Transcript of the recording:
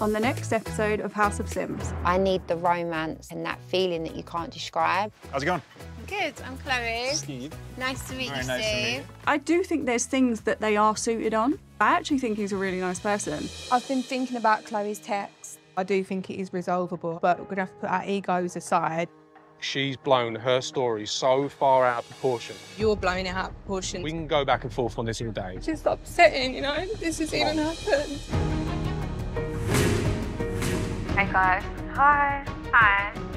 on the next episode of House of Sims. I need the romance and that feeling that you can't describe. How's it going? Good, I'm Chloe. Steve. Nice to meet Very you, nice to Steve. meet you. I do think there's things that they are suited on. I actually think he's a really nice person. I've been thinking about Chloe's text. I do think it is resolvable, but we're going to have to put our egos aside. She's blown her story so far out of proportion. You're blowing it out of proportion. We can go back and forth on this all day. It's just upsetting, you know, this has even happened. Guys. Hi. Hi.